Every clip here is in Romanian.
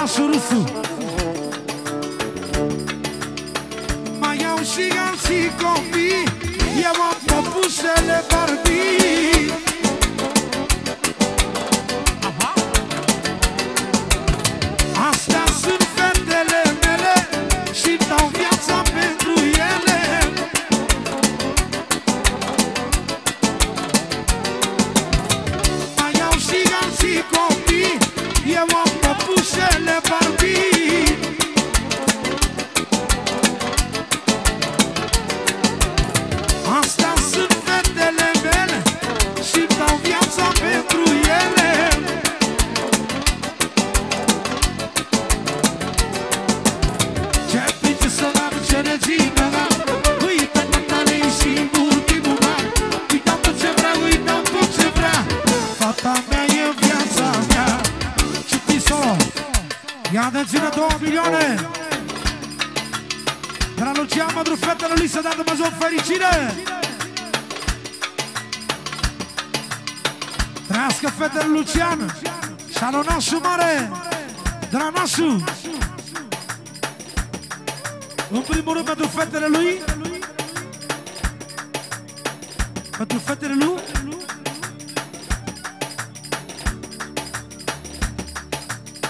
nașul rusu milioane De la Lucian Mădru fetele lui să dea Dumnezeu fericire. Trăiască fetele Lucian. Și al nașul mare. De la nașul în primul rând pentru fetele lui. Pentru fetele lui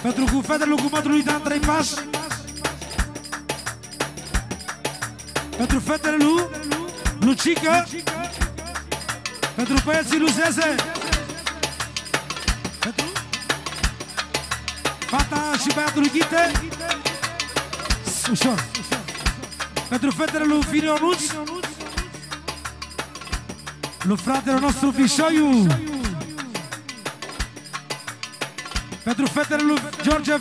Pentru cu fetele lui cu mătrul lui Dan Trei Pentru fetele lui Lucică. Pentru băieții lui Zeze. Pentru Fata și băiatul lui Ghite. Ușor. Pentru fetele lui Finionuț Lui fratele nostru Fișoiu Pentru fetele lui George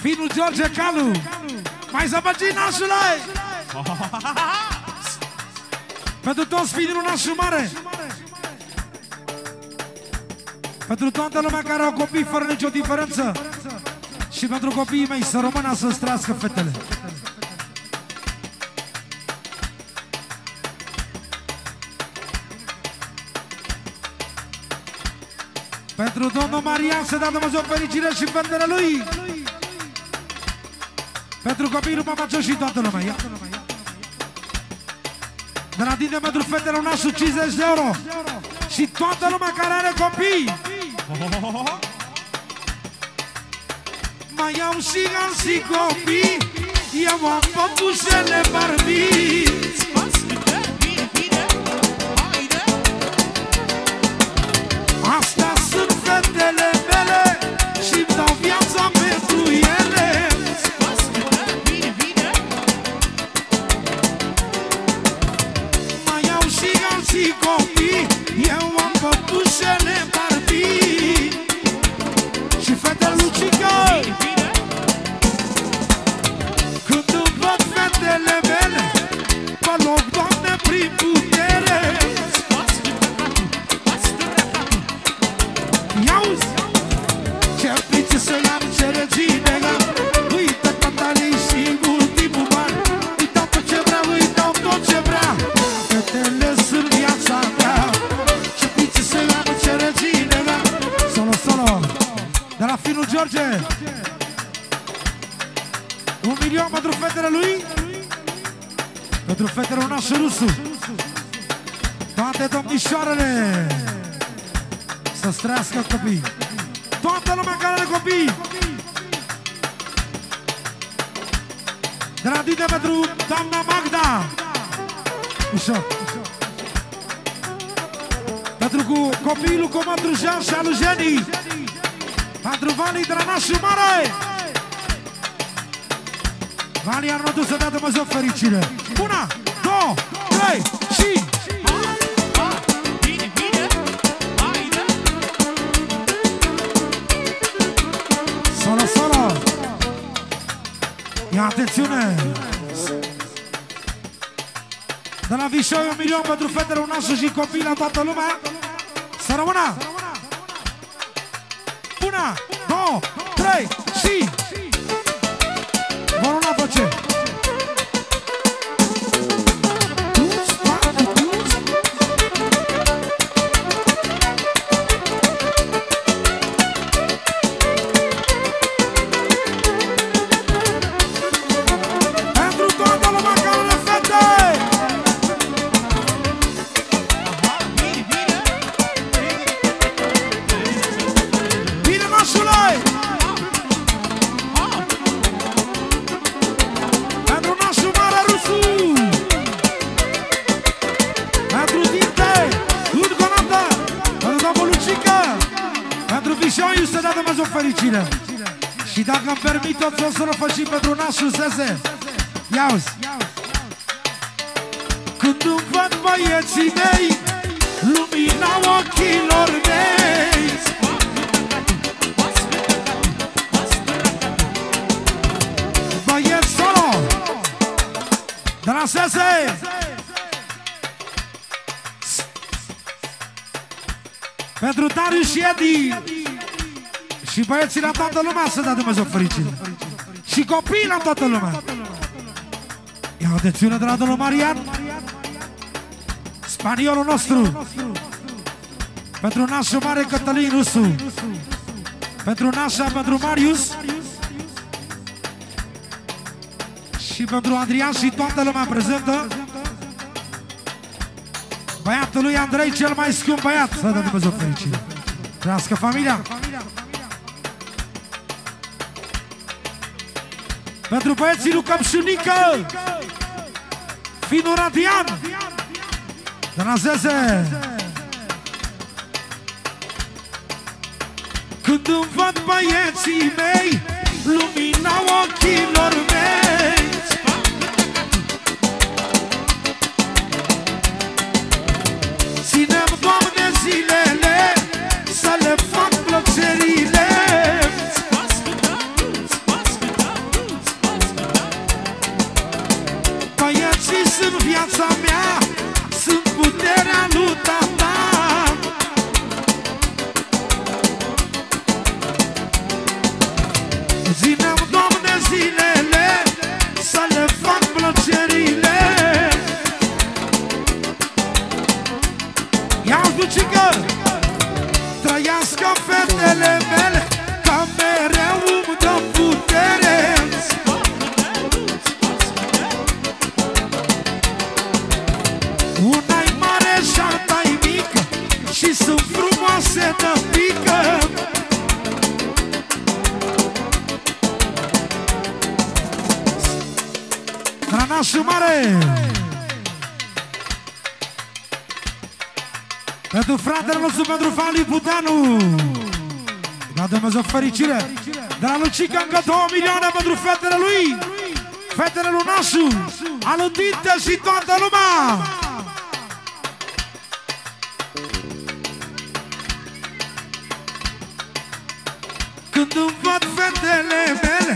Finul George Calu Mai zăbăgii nașule Pentru toți finul nașul mare. Pentru toată lumea care au copii fără nicio diferență. Și pentru copiii mei să rămână să strească fetele Pentru domnul Marian să dea Dumnezeu fericire și fetele lui. Pentru copilul Mamacio și toată lumea. Ia. De la tine pentru fetele un nașul 50 de euro. Și toată lumea care are copii. Mai au și alții copii. Eu am păpușele Barbie Astea milion pentru fetele lui? Pentru fetele nașul rusu Toate domnișoarele. Să strească copii. Toată lumea care are copii. De la tine pentru doamna Magda. Ușor. Pentru cu copilul cu Mătrușan și alu Jenny Pentru Vali de la nașul mare Vali Arnotu să dea Dumnezeu fericire Una, două, trei și... Solo, solo! Ia atențiune! De la Vișoi un milion pentru fetele, un nașul și copii la toată lumea. Să rămână! Una, două, trei și... Chodźcie! Una face! dăm o fericire. Și dacă îmi permit o să o faci pentru nasul Zeze. Ia-uzi Când îmi văd băieții mei Lumina ochilor mei. Băieți solo! De la Zeze! Pentru Darius și Edi Și băieții la toată lumea să dea Dumnezeu fericire Și copiii la toată lumea. Ia atențiune de la domnul Marian. Spaniolul nostru. Pentru nașul mare Cătălin Rusu. Pentru nașa, pentru Marius. Și pentru Adrian și toată lumea prezentă. Băiatul lui Andrei, cel mai scump băiat Să dă Dumnezeu fericire. Trească familia Pentru băieții lui Căpșunică Finul Radian De la Zeze Când îmi văd băieții mei Lumina ochilor mei Pentru fratele nostru, pentru Fali Putanu. Da Dumnezeu fericire. De la Lucica încă 2 milioane pentru fetele lui. Fetele lui Nașu. Alu Dintă și toată lumea. Când îmi văd fetele mele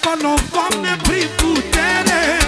Până Doamne prin putere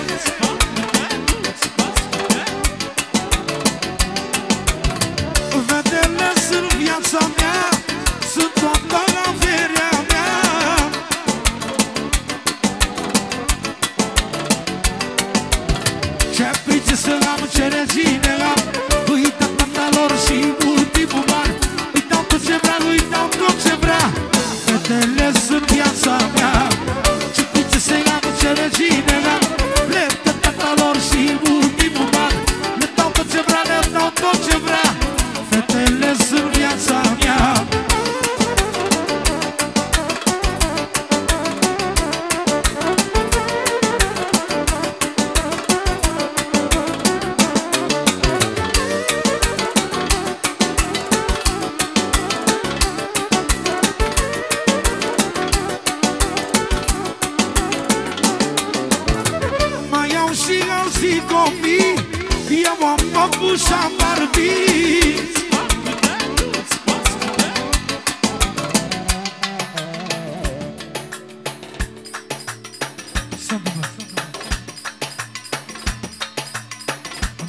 Eu am păpușa barbiți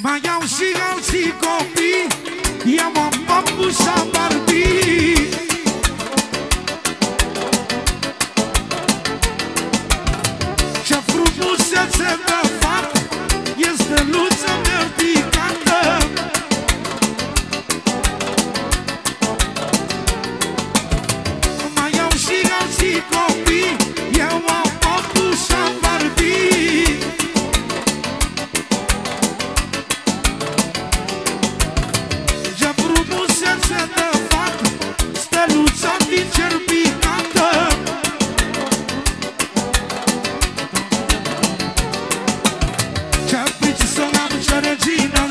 Mai au și alții copii. Eu am păpușa barbiți China.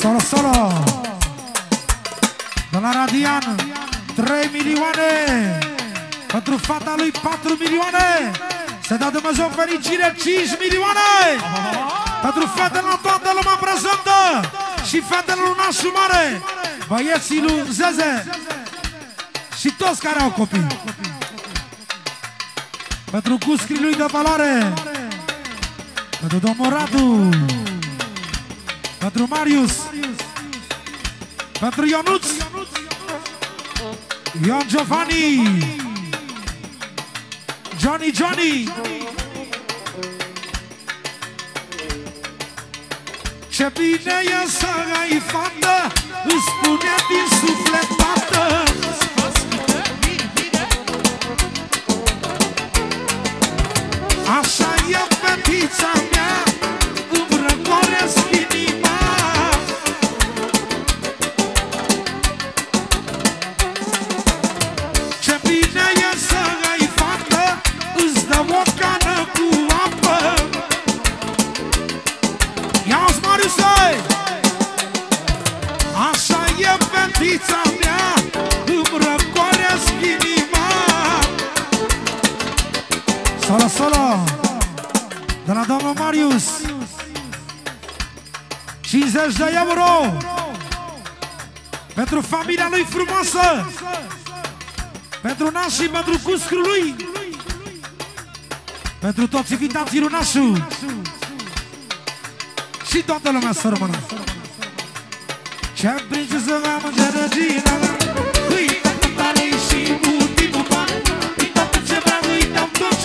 Solo, solo. De la Radian 3 milioane. Pentru fata lui 4 milioane. Se dă Dumnezeu fericire 5 milioane. Pentru fetele la toată lumea prezentă Și fetele lui Nașu Mare Băieții lui Zeze Și toți care au copii. Pentru cuscrii lui de valoare Pentru domnul Radu Pentru Marius. Pentru Ionuț. Ion Giovanni. Johnny Johnny. Ce bine e să ai fată Îți spune din suflet tată. Așa e fetița 50 de euro Pentru familia lui frumoasă. Pentru naș și pentru cuscul lui. Pentru toți invitații lui nașul Și toată lumea să rămână. Ce prinsesă am ce regina Uita tare și ultimul ban Uita tot ce vrea, uita tot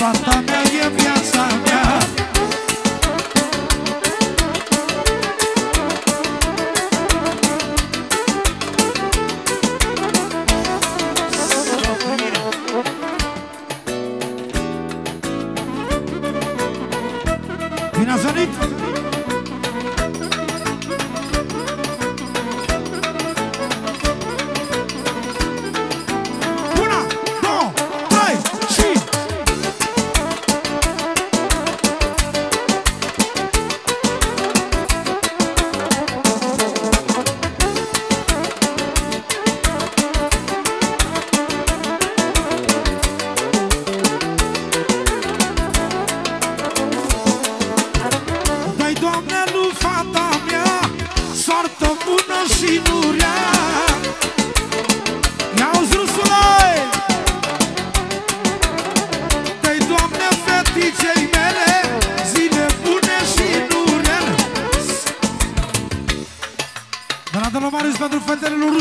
pata.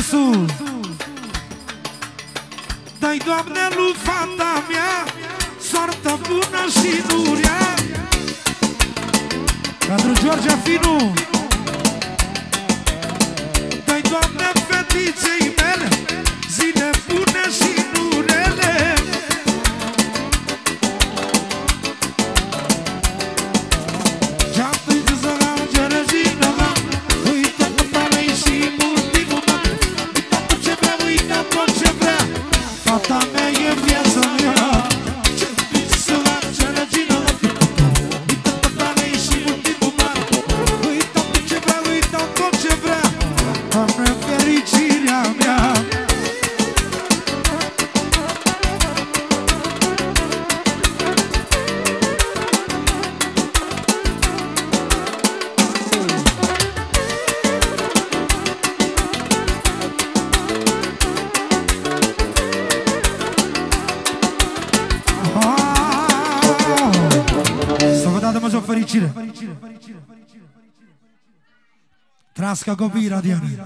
Fetele lui Rusu Dai, Doamne, lui fata mea Soartă bună și nu rea pentru George Finu. Dai, Doamne, fetiței Raska Govira djene